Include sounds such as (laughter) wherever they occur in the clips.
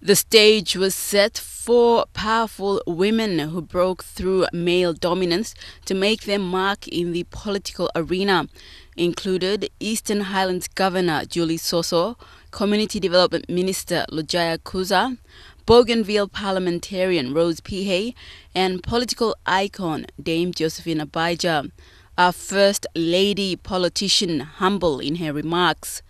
The stage was set for powerful women who broke through male dominance to make their mark in the political arena. Included Eastern Highlands Governor Julie Soso, Community Development Minister Loujaya Kouza, Bougainville parliamentarian Rose Pihei, and political icon Dame Josephine Abaijah. Our first lady politician humble in her remarks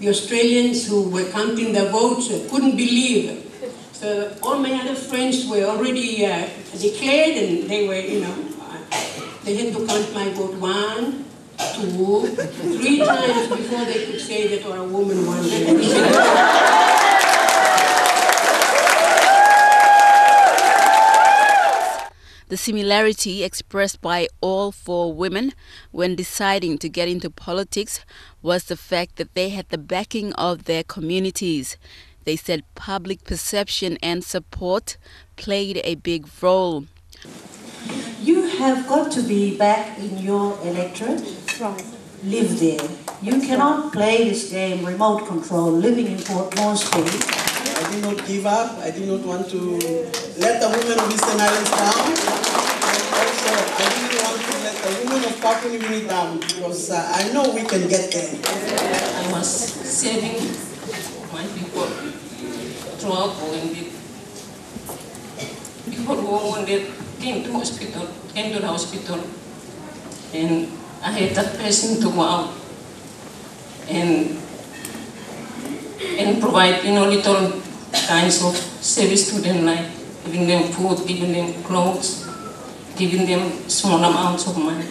the Australians who were counting the votes couldn't believe. So all my other friends were already uh, declared and they were, you know, uh, they had to count my vote one, two, three times before they could say that or a woman won (laughs) the similarity expressed by all four women when deciding to get into politics was the fact that they had the backing of their communities. They said public perception and support played a big role. You have got to be back in your electorate. Right. Live there. You cannot play this game, remote control, living in Port Moresby. I did not give up. I did not want to let the women of Eastern Highlands down. And also, I didn't want to let the of Papua New down because uh, I know we can get there. I was saving my people throughout Burundi. People who wounded came to hospital, came to the hospital, and I had that person to go out and and provide you know little kinds of service to them like giving them food, giving them clothes, giving them small amounts of money.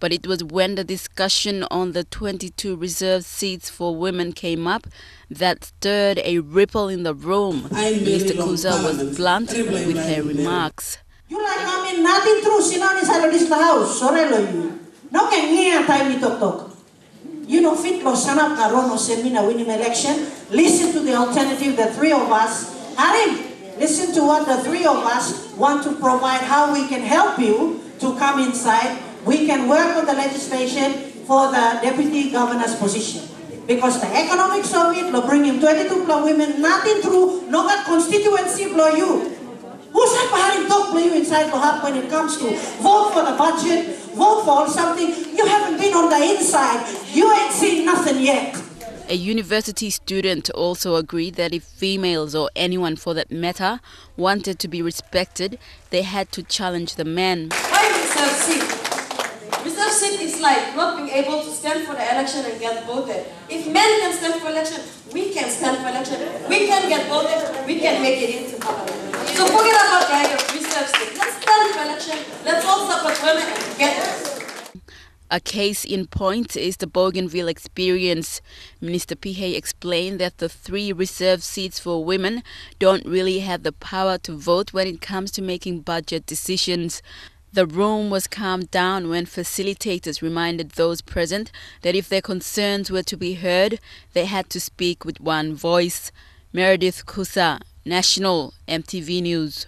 But it was when the discussion on the 22 reserved seats for women came up that stirred a ripple in the room. Mr. Kouza was blunt with her remarks. You like I mean nothing true sinon inside of this house. Sorry lo you. No can hear time talk talk. You know fit lo sanap karono semina winning election. Listen to the alternative, the three of us. Harim, listen to what the three of us want to provide, how we can help you to come inside. We can work on the legislation for the deputy governor's position. Because the economics of it, will bring him 22 plus women, nothing through, no constituency blow you. Who's that behind talk blow you inside Lohab when it comes to vote for the budget, vote for something? You haven't been on the inside. You ain't seen nothing yet. A university student also agreed that if females or anyone for that matter wanted to be respected, they had to challenge the men. Why reserve seat? Reserve seat is like not being able to stand for the election and get voted. If men can stand for election, we can stand for election. We can get voted, we can make it into parliament. So forget about the idea of reserve seat. Let's stand for election, let's all support women and get it. A case in point is the Bougainville experience. Minister Pihei explained that the three reserved seats for women don't really have the power to vote when it comes to making budget decisions. The room was calmed down when facilitators reminded those present that if their concerns were to be heard, they had to speak with one voice. Meredith Kusa, National EMTV News.